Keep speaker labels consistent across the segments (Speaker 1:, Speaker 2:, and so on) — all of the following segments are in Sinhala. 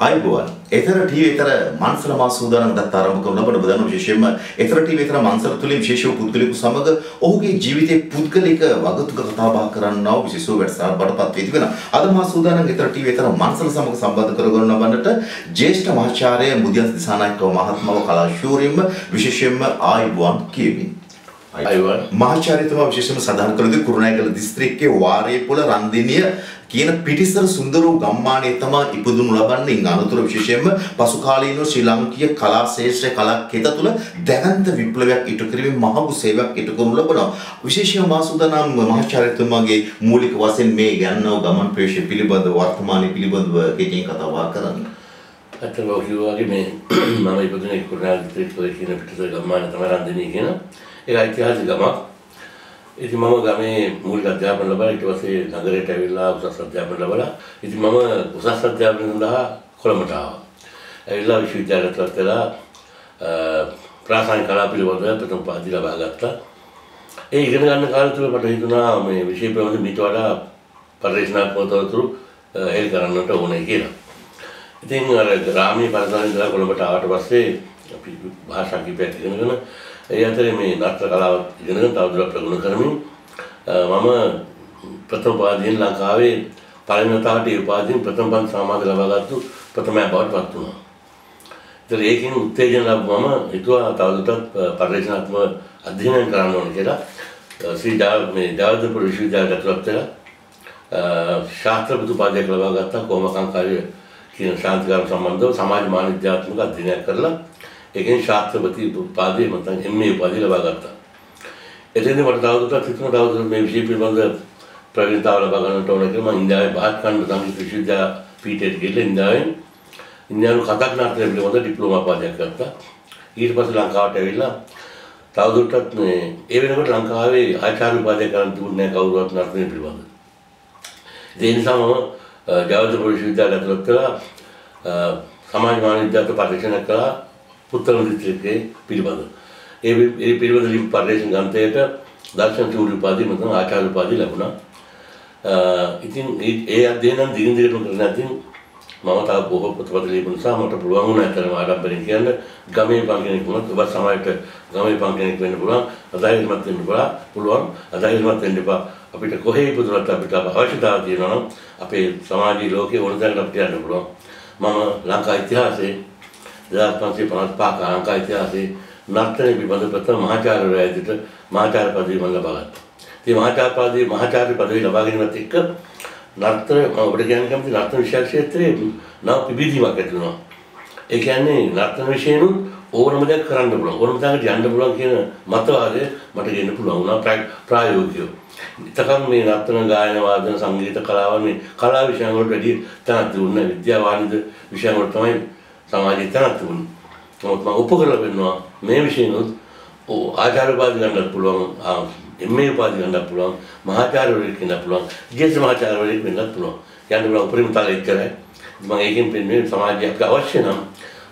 Speaker 1: අයිබෝවන්. එතර ටීවී එතර මන්සල මා සූදානම් දත් ආරම්භ කරන ඔබට බදන්න විශේෂයෙන්ම එතර ටීවී එතර මන්සල තුලින් විශේෂ පුද්ගලිකු සමග ඔහුගේ ජීවිතයේ පුද්ගලික වගතුක කතා බහ කරන්නා වූ විශේෂ වැඩසටහන බඩපත් වී තිබෙනවා. අද මා සූදානම් එතර ටීවී එතර මන්සල සමග සම්බන්ධ කරගන්න වන්නට ජ්‍යෙෂ්ඨ මහාචාර්ය මුදියස් දිසානායක මහත්මව කලා ශූරින්ම විශේෂයෙන්ම ආයිබෝවන් කියමින්.
Speaker 2: අයිවන්
Speaker 1: මහාචාර්යතුමා විශේෂයෙන්ම සඳහන් කළේ කුරුණෑගල දිස්ත්‍රික්කයේ වාරේපොළ රන්දිනිය කියන පිටිසර සුන්දර වූ ගම්මානයේ තමා ඉපදුණු ලබන්නේ. අනතුරු විශේෂයෙන්ම පසු කාලීනව ශ්‍රී ලාංකීය කලා ශේෂ්ත්‍ර කලා කෙත තුළ දැවැන්ත විප්ලවයක් ඉටු කිරීමේ මහඟු සේවයක් ඉටු කරනු ලබනවා. විශේෂයෙන්ම මාසුදානම් මහාචාර්යතුමාගේ මූලික වශයෙන් මේ යන්නව ගමන් ප්‍රවේශය පිළිබඳව වර්තමානයේ පිළිබඳව කෙටියෙන් කතා බහ කරන්න.
Speaker 2: ඇත්තම ඔය කිව්වාගේ මේ මම ඉපදුනේ කුරුණෑගල දිස්ත්‍රික්කයේ කියන පිටසර ගම්මාන තමයි රන්දිනී කියන ඒක ඓතිහාසික ගමක්. ඉතින් මම ගමේ මූලික අධ්‍යාපන ලබලා ඊට පස්සේ නගරයට ඇවිල්ලා උසස් අධ්‍යාපන ලබලා ඉතින් මම උසස් අධ්‍යාපනය සඳහා කොළඹට ආවා. ඇවිල්ලා විශ්වවිද්‍යාලයට වෙලා ප්‍රාසංගික කලා පිළිබඳව ප්‍රථම පාඩි ලබා ගත්තා. ඒ ඉගෙන ගන්න කාලය තුල මට හිතුණා මේ විෂය ප්‍රබන්ධ මීට වඩා පරිශනාත්මක තොරතුරු හෙළි කරන්නට ඕනේ කියලා. ඉතින් අර ග්‍රාමීය පරිසරයෙන් ඉඳලා කොළඹට ආවට පස්සේ අපි භාෂා කිපයක් ඉගෙනගෙන ඒ අතරේ මේ නාට්‍ය කලාව ඉගෙනගෙන තවදුරටත් ප්‍රගුණ කරමින් මම ප්‍රථම පාදියෙන් ලංකාවේ පළවෙනි වතාවට ඒ උපාධියෙන් ප්‍රථම පන්ති සමාද ලබාගත්තු ප්‍රථමයා බවට පත් වුණා. ඒතර ඒකෙන් උත්තේජන ලැබුවම හිතුවා තවදුරටත් පරිශනාත්මක අධ්‍යයනය කරන්න ඕන කියලා ශ්‍රී ජාව මේ ජාවදපුර විශ්වවිද්‍යාලයට ඇතුළත් වෙලා ශාස්ත්‍රපති උපාධියක් ලබා ගත්තා කොහොම කංකාරිය කියන ශාන්තිකාර සම්බන්ධව සමාජ මානවිද්‍යාත්මක අධ්‍යයනයක් කරලා ඒකෙන් ශාස්ත්‍රපති උපාධිය නැත්නම් MA උපාධිය ලබා ගත්තා. එතෙන්දී මට තවදුරටත් හිතුණා තවදුරටත් මේ විෂය පිළිබඳ ප්‍රවීණතාව ලබා ගන්නට ඕන කියලා මම ඉන්දියාවේ බාහ්කණ්ඩ සංගීත විශ්වවිද්‍යාල පීඨයට ගිහිල්ලා ඉන්දියාවෙන් ඉන්දියානු කතක් නාට්‍ය පිළිබඳ ඩිප්ලෝමා උපාධියක් ගත්තා. ඊට පස්සේ ලංකාවට ඇවිල්ලා තවදුරටත් මේ ඒ වෙනකොට ලංකාවේ ආචාර්ය උපාධිය කරන් තිබුණේ නැහැ කවුරුවත් නාට්‍ය පිළිබඳ. ඒ නිසා මම ජවහර්ලාල් විශ්වවිද්‍යාලය ඇතුළත් කළා සමාජ මානවිද්‍යාත්මක පරීක්ෂණ කළා පුත්තල දිස්ත්‍රික්කයේ පිළිබඳ. ඒ ඒ පිළිබඳ ලිපි පරීක්ෂණ ග්‍රන්ථයට දර්ශන චූරි උපාධිය මත ආචාර්ය උපාධිය ලැබුණා. ඉතින් ඒ අධ්‍යයනන් දිගින් දිගටම කරන අතින් මම තාම බොහෝ පොතපත ලියපු නිසා මට පුළුවන් වුණා ඇත්තටම ආරම්භයෙන් කියන්න ගමේ පන් කෙනෙක් වුණත් ඔබ සමාජයට ගමේ පන් කෙනෙක් වෙන්න පුළුවන් අධෛර්යමත් වෙන්න පුළුවන් අධෛර්යමත් වෙන්න එපා අපිට කොහේ ඉපදුනත් අපිට අවශ්‍යතාව තියෙනවා නම් අපේ සමාජීය ලෝකේ ඕන තැනකට අපිට යන්න පුළුවන් මම ලංකා ඉතිහාසයේ 1555 ලංකා ඉතිහාසයේ නර්තන පිළිබඳ ප්‍රථම මහාචාර්යවරයා විදිහට මහාචාර්ය පදවිය මම ලබා ගත්තා. ඉතින් මහාචාර්ය පදවිය මහාචාර්ය පදවිය ලබා ගැනීමත් එක්ක නර්තන මම ඔබට කියන්න කැමති නර්තන විෂය ක්ෂේත්‍රයේ නව පිබිදීමක් ඇති වුණා. ඒ කියන්නේ නර්තන විෂයෙන්ුත් ඕනම දෙයක් කරන්න පුළුවන්. ඕනම තැනකට යන්න පුළුවන් කියන මතවාදය මට ගෙන්න පුළුවන් වුණා ප්‍රායෝගිකව. එතකම් මේ නර්තන ගායන වාදන සංගීත කලාව මේ කලා විෂයන් වලට වැඩි තැනක් තිබුණේ නැහැ. විද්‍යා වාණිජ විෂයන් වලට තමයි සමාජයේ තැනක් තිබුණේ. නමුත් මම උපකරලා වෙන්නවා මේ විෂයනොත් ආචාර්ය උපාධි ගන්නත් පුළුවන් එම්.ඒ. උපාධි ගන්නත් පුළුවන් මහාචාර්යවරයෙක් වෙන්න පුළුවන් ජ්‍යෙෂ්ඨ මහාචාර්යවරයෙක් වෙන්නත් පුළුවන් යන්න පුළුවන් උපරිම තලෙ ඉච්චරයි මම ඒකෙන් පෙන්නේ සමාජයක් අවශ්‍ය නම්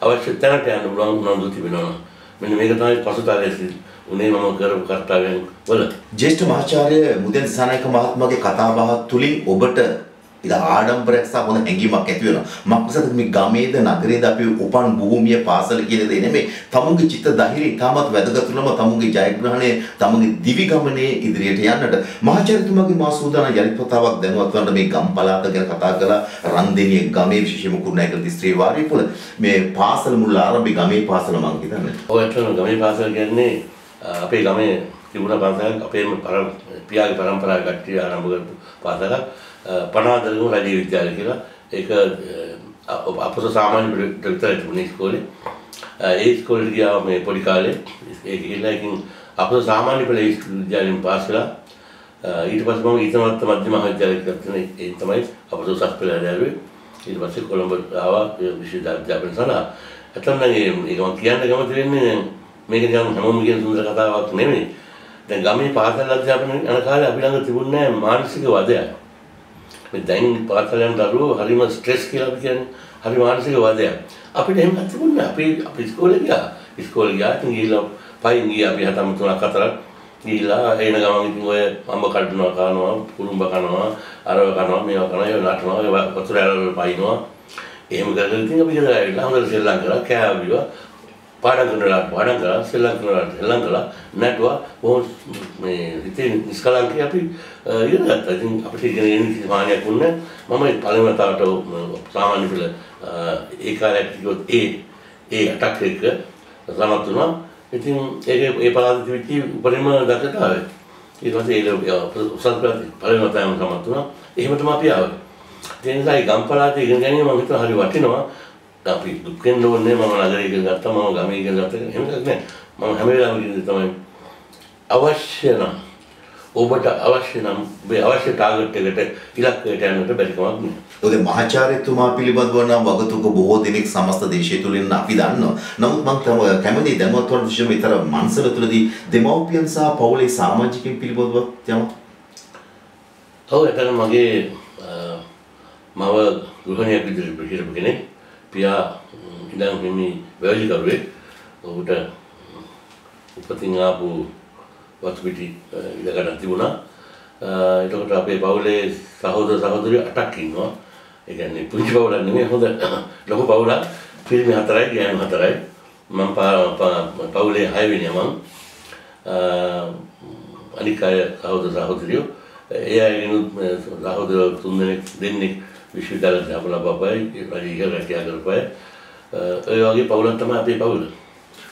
Speaker 2: අවශ්‍ය තැනට යන්න පුළුවන් උනන්දු තිබෙනවා මෙන්න මේක තමයි පසුතලයේ උනේ මම කරපු කර්තව්‍යයන් වල
Speaker 1: ජ්‍යෙෂ්ඨ මහාචාර්ය මුදෙන් දිසානායක මහත්මයාගේ කතා බහ තුලින් ඔබට ඉත ආඩම්බරයක් සහ හොඳ හැඟීමක් ඇති වෙනවා. මක්නිසාද මේ ගමේද නගරේද අපි උපන් භූමිය පාසල කියන දේ නෙමෙයි. තමුන්ගේ චිත්ත ධෛර්යය ඉතාමත් වැදගත්ුනම තමුන්ගේ ජයග්‍රහණය තමුන්ගේ දිවි ගමනේ ඉදිරියට යන්නට මහාචාර්යතුමාගේ මා සූදානම් යලිත් වතාවක් දැනුවත් වන්න මේ ගම් පළාත ගැන කතා කළා. රන්දෙනිය ගමේ විශේෂම කුරුණෑගල දිස්ත්‍රික්කයේ වාරිපුල මේ පාසල මුල් ආරම්භي ගමේ පාසල මං හිතන්නේ.
Speaker 2: ඔය ඇත්තටම ගමේ පාසල කියන්නේ අපේ ගමේ තිබුණ පාසලක් අපේම පියාගේ පරම්පරාව කට්ටිය ආරම්භ කරපු පාසලක්. පනාදරගම රජයේ විද්‍යාලය කියලා ඒක අපස සාමාන්‍ය විතර තිබුණේ ඉස්කෝලේ. ඒ ඉස්කෝලේට ගියා මේ පොඩි කාලේ ඒක ගිහලා එකකින් අපස සාමාන්‍ය පෙළ විද්‍යාලයෙන් පාස් වෙලා ඊට පස්සේ මම ඊතනවත් මධ්‍ය මහාවිද්‍යාලයට ගත්තනේ ඒ තමයි අපස උසස් පෙළ හැදුවේ. ඊට පස්සේ කොළඹ ආවා විශ්වවිද්‍යාල අධ්‍යාපන සඳහා. ඇත්තම නම් ඒක මම කියන්න කැමති වෙන්නේ මේක නිකන් හැමෝම කියන සුන්දර කතාවක් නෙමෙයි. දැන් ගමේ පාසල් අධ්‍යාපන යන කාලේ අපි ළඟ තිබුණේ මානසික වදයක්. මේ දැන් පාසල් යන දරුවෝ හරිම ස්ට්‍රෙස් කියලා අපි කියන්නේ. හරි මානසික වදයක්. අපිට එහෙම තිබුණේ අපි අපි ඉස්කෝලේ ගියා. ඉස්කෝලේ ගියා ඉතින් ගිහලා පයින් ගියා අපි හතම තුනක් හතරක් ගිහිලා එන ගමන් ඉතින් ඔය අම්බ කඩනවා කනවා කුරුම්බ කනවා අරව කනවා මේවා කනවා ඒවා නටනවා ඒවා වතුර ඇලවල පයින්නවා එහෙම කරගෙන ඉතින් අපි ගෙදර ඇවිල්ලා හොඳට සෙල්ලම් කරා කෑවිවා පාඩම් කරනවා පාඩම් කරා සෙල්ලම් කරනවා සෙල්ලම් කළා නැටුවා බොහොම මේ ඉතින් නිස්කලංකේ අපි අ, ඉගෙන ගත්තා. ඉතින් අපිට ඉගෙන ගන්න කිසි මානයක් වුණේ නැහැ. මම පළවෙනි වතාවට සාමාන්‍ය පෙළ අ, ඒ කාලේ කිව්වොත් ඒ ඒ අටක් එක්ක සමත් වුණා. ඉතින් ඒක ඒ පළාතේ තිබිච්ච උපරිම දක්ෂතාවය. ඊට පස්සේ ඒ උසස් පෙළ පළවෙනි වතාවම සමත් වුණා. එහෙම තමයි අපි ආවේ. ඒ නිසා ඒ ගම්පලාතේ ඉගෙන ගැනීම මම හිතුවා හරි වටිනවා. අපි දුක් වෙන්න ඕනේ මම නගරේ ඉගෙන ගත්තා මම ගමේ ඉගෙන ගත්තා එහෙම එකක් නෑ. මම හැම වෙලාවෙම කියන්නේ තමයි අවශ්‍ය නම් ඔබට අවශ්‍ය නම් ඔබේ අවශ්‍ය ටාගට් එකට ඉලක්කයට යන්නට බැරි කමක් නෑ.
Speaker 1: ඔද මහාචාර්යතුමා පිළිබඳව නම් වගතුක බොහෝ දෙනෙක් සමස්ත දේශය තුලින් අපි දන්නවා. නමුත් මම තම කැමති දැනුවත් වන විශේෂම විතර මන්සල තුලදී දෙමව්පියන් සහ පවුලේ සමාජිකයන් පිළිබඳව යමක්
Speaker 2: ඔව් එතන මගේ මව ගෘහණියක් විදිහට හිටපු කෙනෙක්. පියා ම්, ඉඳන් හිමි වැලිකරුවෙක්. ඔහුට උපතින් ආපු වතු පිටි අ, ඉඩකඩක් තිබුණා. අ, එතකොට අපේ පවුලේ සහෝදර සහෝදරියෝ අටක් ඉන්නවා. ඒ කියන්නේ පුංචි පවුලක් නෙමෙයි හොඳ ලොකු පවුලක්. පිරිමි හතරයි ගෑනු හතරයි. මම පා- පා- පවුලේ හයවෙනියා මම. අ, අනික් අය සහෝදර සහෝදරියෝ ඒ අයගෙනුත් සහෝදර තුන්දෙනෙක් දෙන්නෙක් විශ්වවිද්‍යාල අධ්‍යාපන ලබපයි රජ ඉහළ රැකියා කරපයි ඔය වගේ පවුලක් තමයි අපේ පවුල.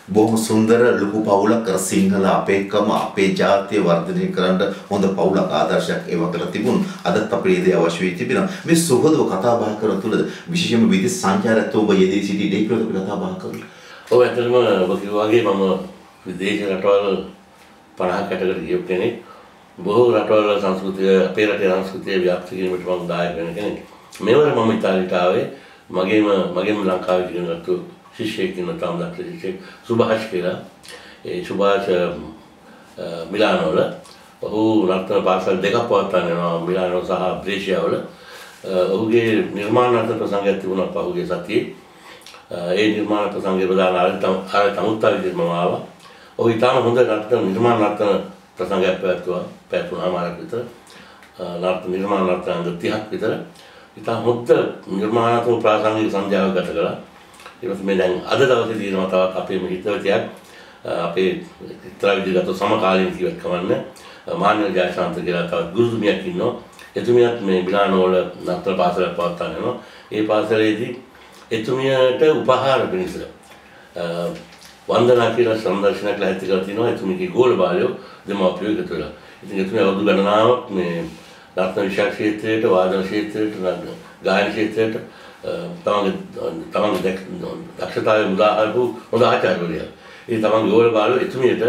Speaker 1: බොහොම සුන්දර ලොකු පවුලක් අර සිංහල අපේකම අපේ ජාතිය වර්ධනය කරන්න හොඳ පවුලක් ආදර්ශයක් ඒවකට තිබුණ අදත් අපේ දේ අවශ්‍ය වී තිබෙනවා මේ සුහදව කතා බහ කරන තුල විශේෂයෙන්ම විදේශ සංචාරයත් ඔබ යෙදී සිටි දෙයක් අපි කතා බහ කරමු
Speaker 2: ඔව් ඇත්තටම ඔබ කිව්වා වගේ මම විදේශ රටවල් 50කට ගියපු කෙනෙක්. බොහෝ රටවල සංස්කෘතිය අපේ රටේ සංස්කෘතිය ව්‍යාප්ත කිරීමට මම දායක වෙන කෙනෙක්. මෙවර මම ඉතාලියට ආවේ මගේම මගේම ලංකාවේ ඉගෙනගත්තු ශිෂ්‍යයෙක් ඉන්න තාම දක්ෂ ශිෂ්‍යෙක් සුභාෂ් කියලා. ඒ සුභාෂ් අ, මිලානෝවල ඔහු නර්තන පාසල් දෙකක් පවත්වාගෙන යනවා මිලානෝ සහ බ්‍රේෂියාවල. අ, ඔහුගේ නිර්මාණ නර්තන ප්‍රසංගයක් තිබුණා පහුගිය සතියේ. ඒ නිර්මාණ ප්‍රසංගයේ ප්‍රධාන ආරය තම ආරය තමුත්තා විදිහට මම ආවා. ඔහු ඉතාම හොඳ නර්තන නිර්මාණ නර්තන ප්‍රසංගයක් පැවැත්වුවා. පැවැත්වුණාමාරක් විතර. නර්තන නිර්මාණ නර්තන අංග 30ක් විතර. ඉතාම හොඳ නිර්මාණාත්මක ප්‍රාසංගික සංජානනයක් ගත කළා. ඊට පස්සේ මේ දැන් අද දවසේ තියෙනවා තවත් අපේ හිතවතියක් අපේ එක්තරා විදිහකට සමකාලීන කිව්වත් කවන්න මාන්‍ය ජයශාන්ත කියලා තවත් ගුරුතුමියක් ඉන්නවා. එතුමියත් මේ බිලානෝවල නර්තන පාසලක් පවත්වාගෙන යනවා. ඒ පාසලේදී එතුමියට උපහාර පිණිස අ, වන්දනා කියලා සංදර්ශනයක් ලැහැත්ති කරලා තිනවා එතුමියගේ ගෝල බාලයෝ දෙමාපියෝ එකතු වෙලා. ඉතින් එතුමිය අවුරුදු ගණනාවක් මේ නර්තන විෂය ක්ෂේත්‍රයට වාදන ක්ෂේත්‍රයට නර්තන- ගායන ක්ෂේත්‍රයට අ, තමන්ගේ තමන්ගේ දක්ෂ- දක්ෂතාවය මුදා හරපු හොඳ ආචාර්යවරියක්. ඒ තමන්ගේ ගෝල බාලයෝ එතුමියට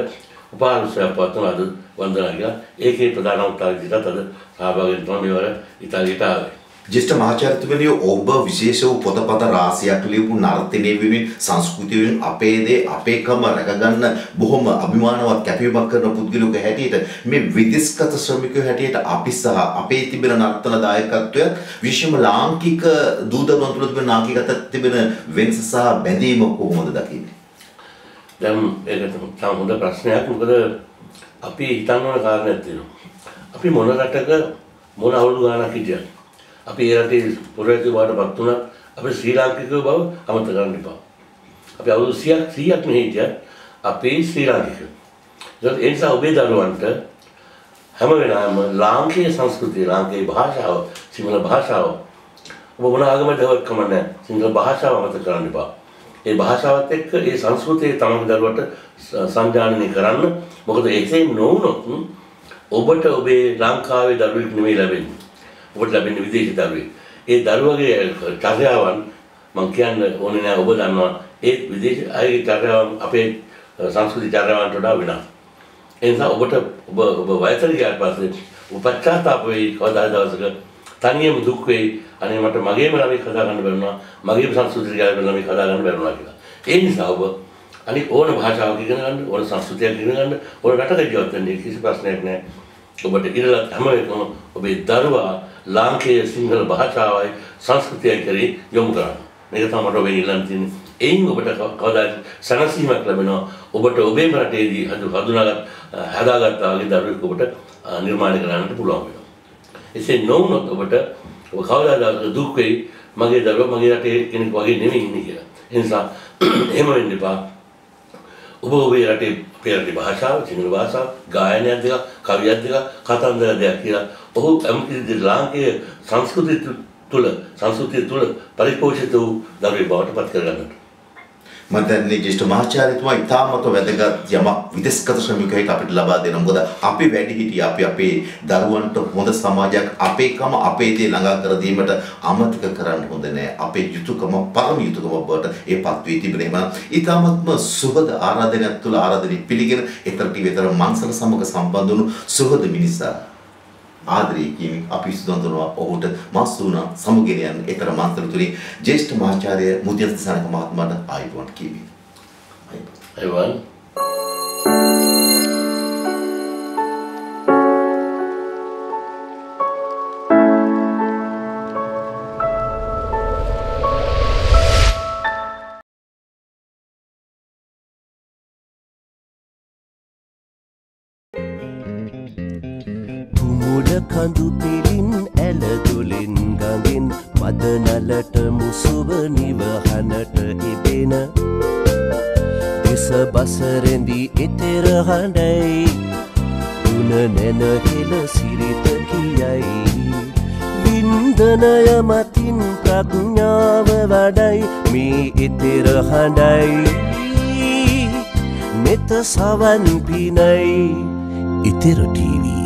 Speaker 2: උපහාර උත්සවයක් පවත්වන අද වන්දනා කියලා ඒකේ ප්‍රධාන උත්සාහ විදිහට අද සහභාගී වෙනවා මේවර ඉතාලියට ආවේ.
Speaker 1: ජ්‍යෙෂ්ඨ මහාචාර්යතුමනි ඔබ විශේෂ වූ පොතපත රාශියක් ලියපු නර්තනය වෙනුවෙන් සංස්කෘතිය වෙනුවෙන් අපේ දේ අපේකම රැකගන්න බොහොම අභිමානවත් කැපවීමක් කරන පුද්ගලයෙකු හැටියට මේ විදේශගත ශ්‍රමිකයෝ හැටියට අපි සහ අපේ තිබෙන නර්තන දායකත්වයත් විශේෂම ලාංකික දූදරුවන් තුළ තිබෙන ලාංකිකත තිබෙන වෙනස සහ බැඳීම කොහොමද දකින්නේ?
Speaker 2: දැන් ඒක තම හොඳ ප්‍රශ්නයක් මොකද අපි හිතන්න ඕන කාරණයක් තියෙනවා. අපි මොන රටක මොන අවුරුදු ගාණක් හිටියත් අපි ඒ රටේ පුරවැසියෝ බවටපත් වුණා අපි ශ්‍රී ලාංකිකයෝ බව අමතක කරන්න එපා. අපි අවුරුදු 100ක් 100ක් මෙහි හිටියත් අපි ශ්‍රී ලාංකිකයෝ. ඒ නිසා ඔබේ දරුවන්ට හැම වෙලාවෙම ලාංකීය සංස්කෘතිය ලාංකීය භාෂාව සිංහල භාෂාව ඔබ මොන ආගමද හවත් කමන්නේ සිංහල භාෂාව අමතක කරන්න එපා. ඒ භාෂාවත් එක්ක ඒ සංස්කෘතිය තමන්ගේ දරුවට ස- සංජානනය කරන්න. මොකද එසේ නොවුනොත් ඔබට ඔබේ ලංකාවේ දරුවෙක් නෙමෙයි ලැබෙන්නේ. ඔබට ලැබෙන්නේ විදේශી දරුවෙක්. ඒ දරුවගේ චර්යාවන් මම කියන්න ඕනේ නෑ ඔබ දන්නවා ඒ විදේශ අයගේ චර්යාවන් අපේ සංස්කෘතික චර්යාවන්ට වඩා වෙනස්. ඒ නිසා ඔබට ඔබ ඔබ වයසට ගියාට පස්සේ ඔබ පශ්චාත්තාප වෙයි කවදා දවසක තනියම දුක් වෙයි අනේ මට මගේම ළමෙක් හදාගන්න බැරුණා මගේම සංස්කෘතිය ගාන ළමෙක් හදාගන්න බැරුණා කියලා. ඒ නිසා ඔබ අනිත් ඕන භාෂාවක් ඉගෙන ගන්න ඕන සංස්කෘතියක් ඉගෙන ගන්න ඕන රටක ජීවත් වෙන්න කිසි ප්‍රශ්නයක් නැහැ. ඔබට ඉරලා හැම එකම ඔබේ දරුවා ලාංකේය සිංහල භාෂාවයි සංස්කෘතියයි කරේ යොමු කරන්න. මේක තමයි මට ඔබෙන් ඉල්ලන්න තියෙන්නේ. එයින් ඔබට කවදාද සනසීමක් ලැබෙනවා. ඔබට ඔබේම රටේදී හදු හඳුනාගත් හදාගත්තා වගේ දරුවෙක් ඔබට අ, නිර්මාණය කරන්නට පුළුවන් වෙනවා. එසේ නොවුනොත් ඔබට ඔබ කවදාද දුක් වෙයි මගේ දරුවා මගේ රටේ කෙනෙක් වගේ නෙමෙයි ඉන්නේ කියලා. ඒ නිසා එහෙම වෙන්න එපා. ඔබ ඔබේ රටේ අපේ රටේ භාෂාව සිංහල භාෂාව ගායනයක් දෙක කවියක් දෙක කතන්දර දෙයක් කියලා ඔහු ඇමති ලාංකීය සංස්කෘතිය තුළ සංස්කෘතිය තුළ පරිපෝෂිත වූ දරුවෙක් බවට පත් කරගන්නට.
Speaker 1: මම දන්නේ ජේෂ්ඨ මහාචාර්යතුමා ඉතාමත් වැදගත් යමක් විදේශගත ශ්‍රමිකයෙක් අපිට ලබා දෙනවා. මොකද අපි වැඩි හිටිය අපි අපේ දරුවන්ට හොඳ සමාජයක් අපේකම අපේ දේ ළඟා කර දීමට අමතක කරන්න හොඳ නෑ. අපේ යුතුයකම පරම යුතුයකම බවට ඒපත් වී තිබෙනවා. එහෙනම් ඉතාමත්ම සුහද ආරාධනයක් තුළ ආරාධනෙ පිළිගෙන එතර ටීවී තර මන්සල සමග සම්බන්ධ වුණු සුහද මිනිසා ආදරය කියමින් අපි සුදන්දනවා ඔහුට මස් වුණා සමුගෙන යන ඊතර මාන්තර තුලින් ජේෂ්ඨ මහාචාර්ය මුදියන් සනක මහත්මයාට ආයුබෝවන් කියවි.
Speaker 2: අයවන්
Speaker 3: කඳු පිළින් ඇලදුලින් ගඟින් මදනලට මුසුව නිවහනට ඉබෙන. දෙස බසරෙන්දි එතෙර හඬයි දුන නැන හෙල සිරිත කියයි වින්දනය මතින් ප්‍රඥාව වඩයි මේ එතෙර හඬයි. නෙත සවන් පිනයි ඉතෙර ටීවී